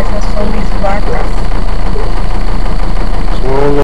Esas son mis vacas.